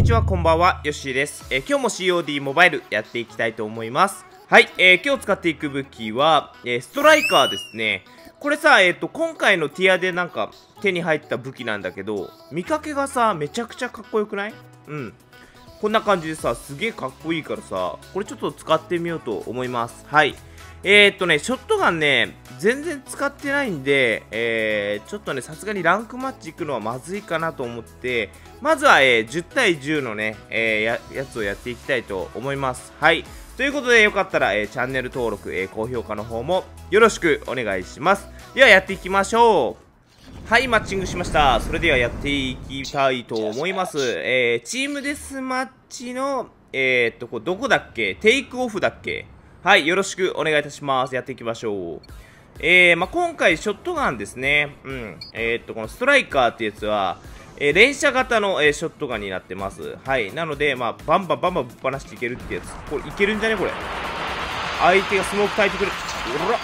にちは、こんばんは、よっしーです。えー、今日も COD モバイルやっていきたいと思います。はい、えー、今日使っていく武器は、えー、ストライカーですね。これさ、えっ、と、今回のティアでなんか手に入った武器なんだけど、見かけがさ、めちゃくちゃかっこよくない？うん。こんな感じでさ、すげえかっこいいからさ、これちょっと使ってみようと思います。はい。えー、っとね、ショットガンね、全然使ってないんで、えー、ちょっとね、さすがにランクマッチ行くのはまずいかなと思って、まずは、えー、10対10のね、えー、ややつをやっていきたいと思います。はい。ということで、よかったら、え、チャンネル登録、え、高評価の方もよろしくお願いします。では、やっていきましょう。はい、マッチングしました。それではやっていきたいと思います。えー、チームデスマッチの、えー、っと、これどこだっけ？テイクオフだっけ？はい、よろしくお願いいたします。やっていきましょう。えー、まあ、今回、ショットガンですね。うん。えー、っと、このストライカーってやつは、えー、連射型の、えー、ショットガンになってます。はい。なので、まあ、バンバンバンバンぶっ放していけるってやつ。これ、いけるんじゃね？これ。相手がスモーク焚いてくる。おら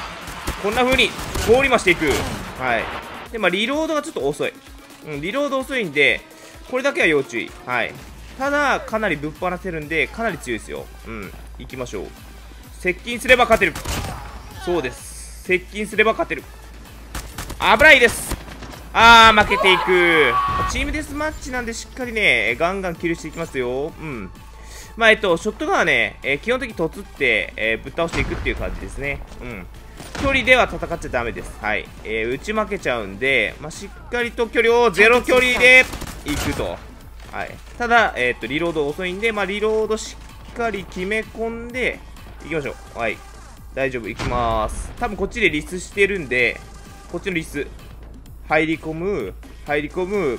こんな風に、通りましていく。はい。で、まあ、リロードがちょっと遅い。うん、リロード遅いんで、これだけは要注意。はい。ただ、かなりぶっ放せるんで、かなり強いですよ。うん。行きましょう。接近すれば勝てるそうです接近すれば勝てる危ないですあー負けていくチームデスマッチなんでしっかりねガンガンキルしていきますようんまあえっとショットガンはね、えー、基本的に突って、えー、ぶっ倒していくっていう感じですねうん距離では戦っちゃダメです。はい。えー、打ち負けちゃうんで、まあ、しっかりと距離をゼロ距離で行くと。はい。ただ、えっ、と、リロード遅いんで、まあ、リロードしっかり決め込んで、行きましょう。はい。大丈夫、行きます。多分こっちでリスしてるんで、こっちのリス。入り込む、入り込む。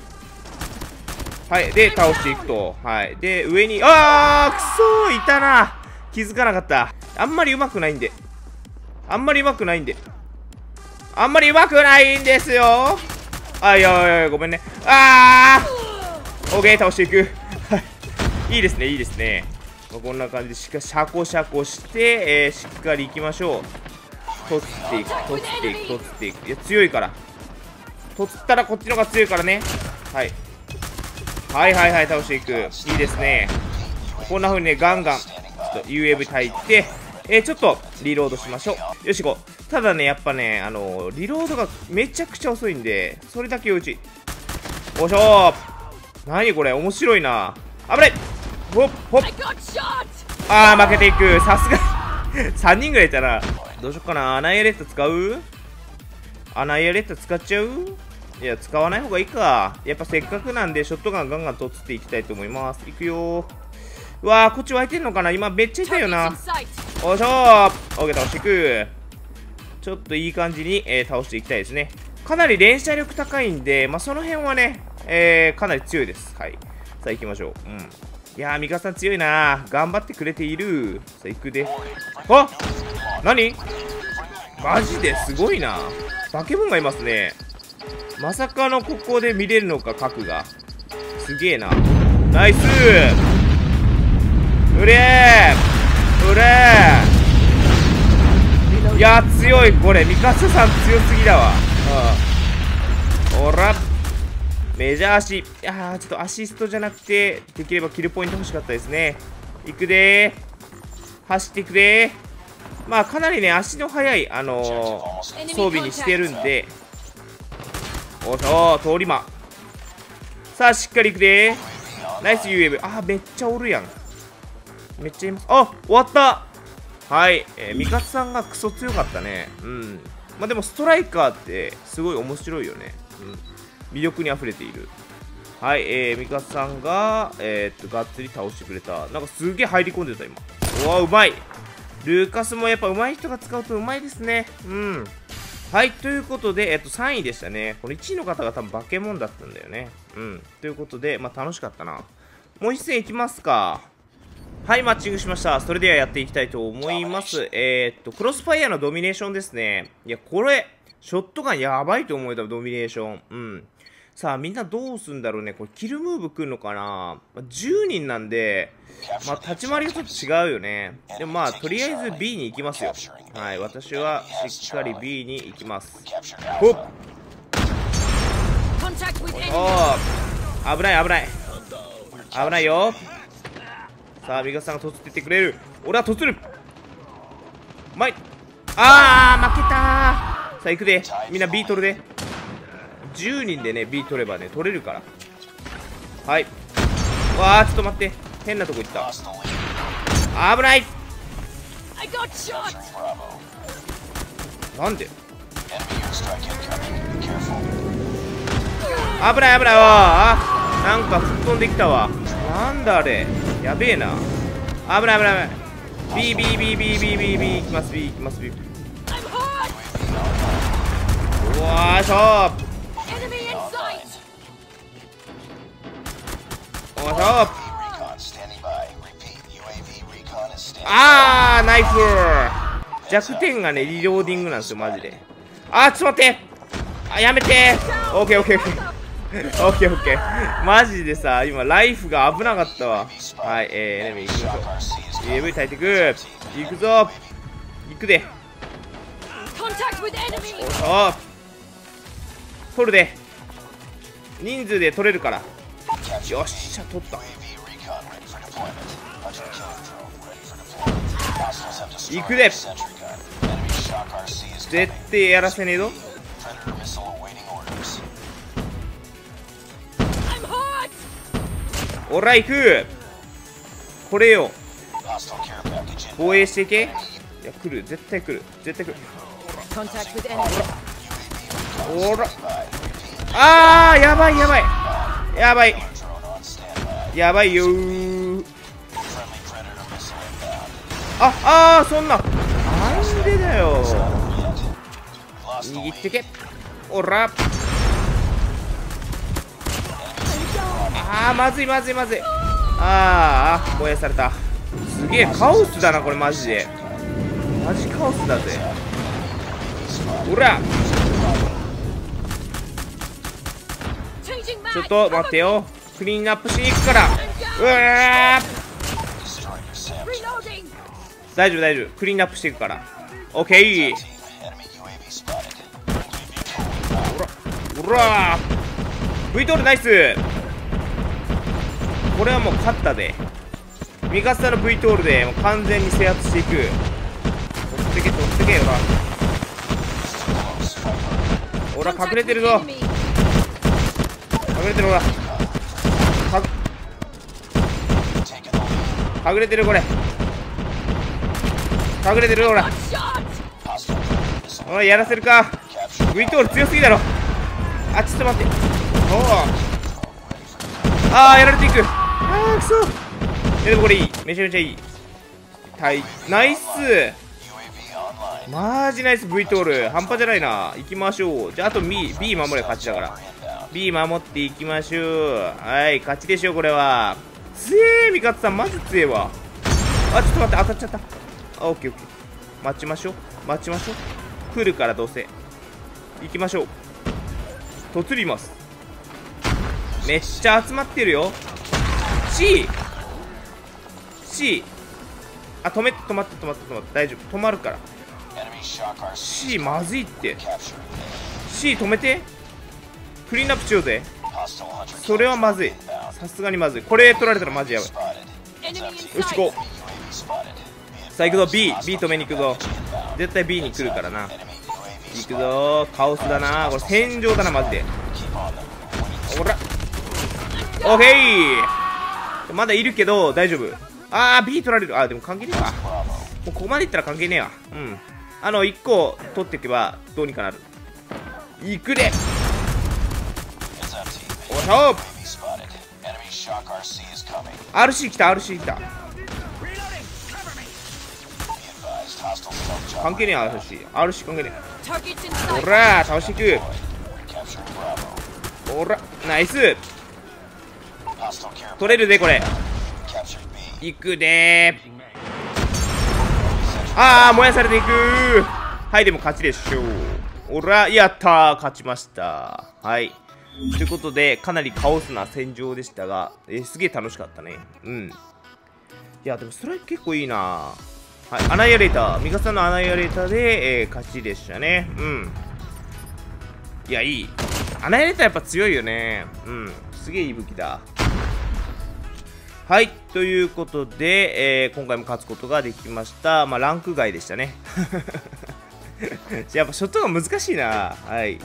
はい。で、倒していくと。はい。で、上に、あーくそーいたな気づかなかった。あんまり上手くないんで。あんまり上手くないんで。あんまり上手くないんですよ。あ、いやいやいや、ごめんね。あー!オッケー、倒していく。い。いですね、いいですね。まあ、こんな感じでしっかりシャコシャコして、えー、しっかりいきましょう。取っていく取っていく取っていく。いや強いから。取ったらこっちの方が強いからね。はい。はいはいはい倒していく。いいですね。こんな風にねガンガンちょっと UAV 炊いてえー、ちょっとリロードしましょう。よし行こう。ただねやっぱねあのリロードがめちゃくちゃ遅いんでそれだけ要注意おしょー何これ？面白いな。危ない。ほっほっあー負けていく。さすが。3人ぐらいいたなどうしよっかな。アナイアレット使う？アナイアレット使っちゃう？いや使わない方がいいか。やっぱせっかくなんでショットガンガンガンとつっていきたいと思います。いくようわーこっち湧いてんのかな？今めっちゃ痛いよなおいしょー。オッケー倒していく。ちょっといい感じに、えー、倒していきたいですね。かなり連射力高いんで、まあ、その辺はね、えー、かなり強いです。はい。さあ行きましょう。うん。いやー、ミカさん強いな頑張ってくれている。さあ、行くで。あ何？マジで？すごいな。バケモンがいますね。まさかのここで見れるのか、核が。すげえな。ナイス！うれー！うれーいや強い、これ。ミカサさん強すぎだわ。うん。おらメジャー足。いやー、ちょっとアシストじゃなくて、できればキルポイント欲しかったですね。行くでー。走っていくでー。まあ、かなりね、足の速い、あのー、装備にしてるんで。おっと、通り魔。さあ、しっかり行くでー。ナイス UAV。あー、めっちゃおるやん。めっちゃいます。あ終わったはい。えー、ミカツさんがクソ強かったね。うん。まあでも、ストライカーってすごい面白いよね。うん。魅力に溢れている。はい、えー、ミカさんが、えー、っと、がっつり倒してくれた。なんかすげえ入り込んでた、今。うわ、うまいルーカスもやっぱ上手い人が使うとうまいですね。うん。はい、ということで、えっと、3位でしたね。この1位の方が多分化け物だったんだよね。うん。ということで、まあ、楽しかったな。もう一戦いきますか。はい、マッチングしました。それではやっていきたいと思います。えー、っと、クロスファイアのドミネーションですね。いや、これ、ショットガンやばいと思えたドミネーション。うん。さあ、みんなどうすんだろうね。これ、キルムーブ来るのかな、まあ、?10 人なんで、まあ、立ち回りがちょっと違うよね。でもまあ、とりあえず B に行きますよ。はい、私はしっかり B に行きます。ほっおー危ない危ない危ないよさあミカさんが突ってってくれる。俺は突る。前あー負けたさあ行くで。みんな B 取るで。10人でね B 取ればね取れるから。はい。わあちょっと待って。変なとこ行った。危ない。なんで？危ない危ない。わあなんか吹っ飛んできたわ。なんだあれやべえな。危ない危ない危ない。BBBBBBB いきます。B いきます。B うわーしょおしょあーナイフ弱点がねリローディングなんですよマジで。あーちょっと待って。あやめて。オッケーオッケーオッケー。オッケーオッケーマジでさ今ライフが危なかったわ。はいえーエネミー行きましょう AV 耐えてく行くぞ。行くで。お取るで。人数で取れるから。よっしゃ取った。行くで。絶対やらせねえぞおら行くこれよ。防衛していけ？いや来る。絶対来る。絶対来る。おらあーやばいやばい。やばい。やばいよ。ああーそんな。なんでだよ。握ってけ。おらあーまずいまずいまずい。あーあ燃やされた。すげえカオスだなこれマジで。マジカオスだぜ。ほら。ちょっと待ってよ。クリーンアップしに行くから。うわ大丈夫大丈夫。クリーンアップしていくから。オッケー。ほら V トールナイス。これはもう勝ったで。味方の V トールでもう完全に制圧していく。取ってけ取ってけよな。ほら隠れてるぞ。隠れてるほら隠れてるこれ。隠れてるほらおいやらせるか。V トール強すぎだろ。あちょっと待って。おおああやられていく。ああくそ。でもこれいい。めちゃめちゃいい。はいナイス。マジナイス V トール。半端じゃないな。行きましょう。じゃああと B, B 守れ勝ちだから。B 守っていきましょう。はい勝ちでしょこれは。強え味方さん。マジ強えわ。あちょっと待って当たっちゃった。あオッケーオッケー。待ちましょう。待ちましょう。来るからどうせ。行きましょう。突ります。めっちゃ集まってるよ。C C あ止め止まって止まって止まって大丈夫。止まるから。C まずいって。C 止めて。クリーンアップしようぜ。それはまずい。さすがにまずい。これ取られたらマジやばい。よし行こうさあ行くぞ。B B 止めに行くぞ。絶対 B に来るからな。行くぞ。カオスだな。これ戦場だなマジで。ほらオッケーまだいるけど大丈夫。あー B 取られる。あでも関係ねえわ。もうここまでいったら関係ねえわ。うん。あの1個取っていけばどうにかなる。いくで。おしょ RC 来た RC 来た。関係ねえ RC RC 関係ねえ。ほら倒していく。ほらナイス。取れるでこれ。いくで。ああ燃やされていく。はいでも勝ちでしょう。おらやったー。勝ちました。はい。ということでかなりカオスな戦場でしたが、え、すげえ楽しかったね。うん。いやでもストライク結構いいな。はいアナイアレーター。ミカさんのアナイアレーターで、えー、勝ちでしたね。うん。いやいい。アナイアレーターやっぱ強いよね。うん。すげえいい武器だ。はい、ということで、えー、今回も勝つことができました。まあ、ランク外でしたね。やっぱショットが難しいな。はい。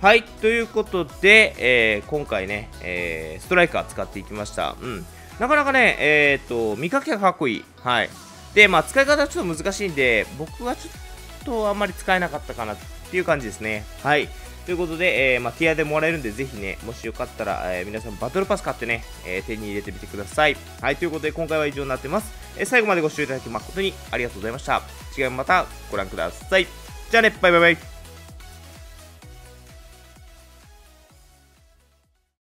はい、ということで、えー、今回ね、えー、ストライカー使っていきました。うん。なかなかね、えっ、と、見かけがかっこいい。はい。で、まあ、使い方はちょっと難しいんで、僕はちょっとあんまり使えなかったかなっていう感じですね。はい。ということで、えー、まあ、ティアでもらえるんで、ぜひね、もしよかったら、えー、皆さんバトルパス買ってね、えー、手に入れてみてください。はい、ということで、今回は以上になってます。え最後までご視聴いただき誠にありがとうございました。次回もまたご覧ください。じゃあね、バイバイバイ。